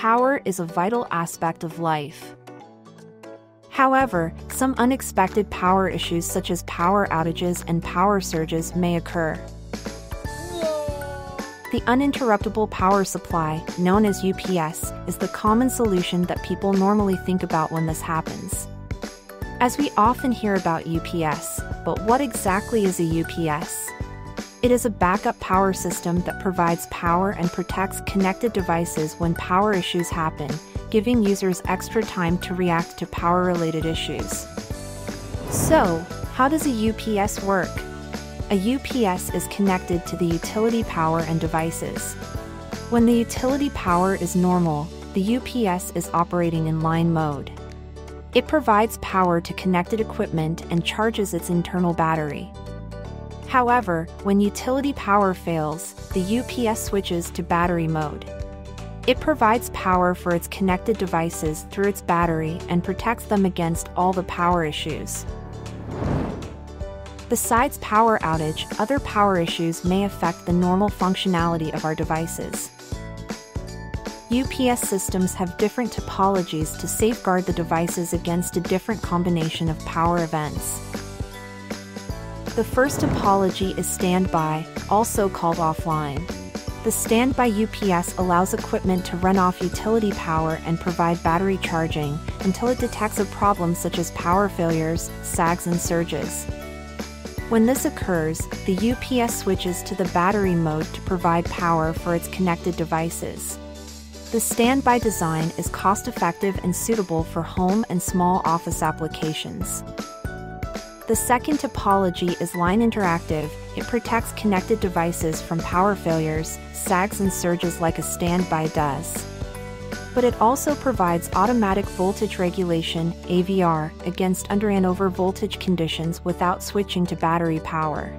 power is a vital aspect of life. However, some unexpected power issues such as power outages and power surges may occur. The uninterruptible power supply, known as UPS, is the common solution that people normally think about when this happens. As we often hear about UPS, but what exactly is a UPS? It is a backup power system that provides power and protects connected devices when power issues happen, giving users extra time to react to power related issues. So, how does a UPS work? A UPS is connected to the utility power and devices. When the utility power is normal, the UPS is operating in line mode. It provides power to connected equipment and charges its internal battery. However, when utility power fails, the UPS switches to battery mode. It provides power for its connected devices through its battery and protects them against all the power issues. Besides power outage, other power issues may affect the normal functionality of our devices. UPS systems have different topologies to safeguard the devices against a different combination of power events. The first topology is standby, also called offline. The standby UPS allows equipment to run off utility power and provide battery charging until it detects a problem such as power failures, sags and surges. When this occurs, the UPS switches to the battery mode to provide power for its connected devices. The standby design is cost effective and suitable for home and small office applications. The second topology is line interactive, it protects connected devices from power failures, sags and surges like a standby does but it also provides automatic voltage regulation AVR against under and over voltage conditions without switching to battery power.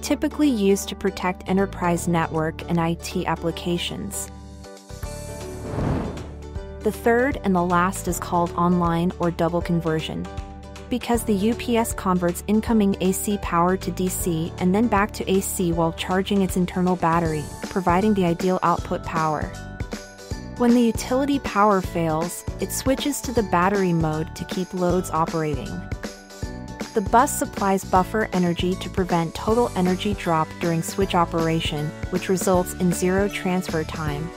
Typically used to protect enterprise network and IT applications. The third and the last is called online or double conversion. Because the UPS converts incoming AC power to DC and then back to AC while charging its internal battery, providing the ideal output power. When the utility power fails, it switches to the battery mode to keep loads operating. The bus supplies buffer energy to prevent total energy drop during switch operation, which results in zero transfer time.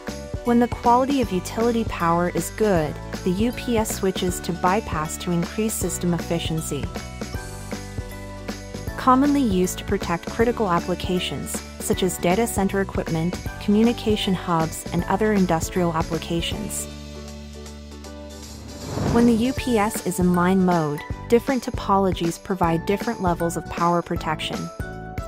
When the quality of utility power is good, the UPS switches to bypass to increase system efficiency. Commonly used to protect critical applications, such as data center equipment, communication hubs, and other industrial applications. When the UPS is in line mode, different topologies provide different levels of power protection.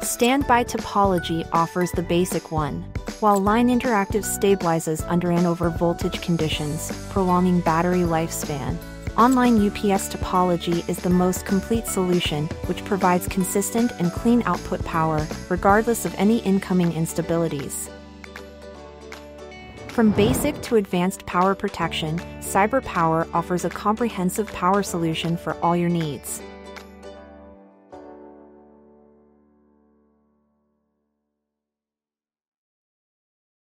Standby topology offers the basic one, while line interactive stabilizes under and over voltage conditions, prolonging battery lifespan. Online UPS topology is the most complete solution, which provides consistent and clean output power, regardless of any incoming instabilities. From basic to advanced power protection, CyberPower offers a comprehensive power solution for all your needs.